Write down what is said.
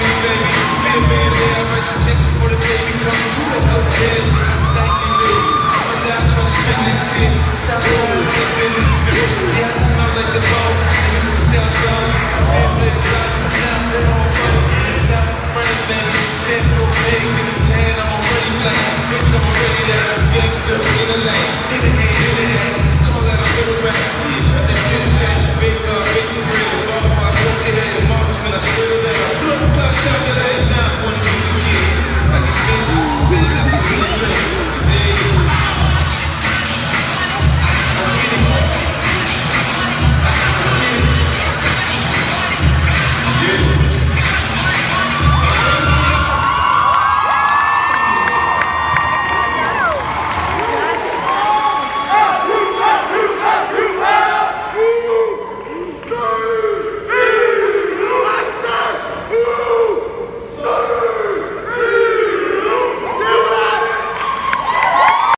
Baby, baby. Be a man there. I write the check before the baby comes. Who the hell cares? Stacking this. I'ma die trying to spend this kid. Sounds like a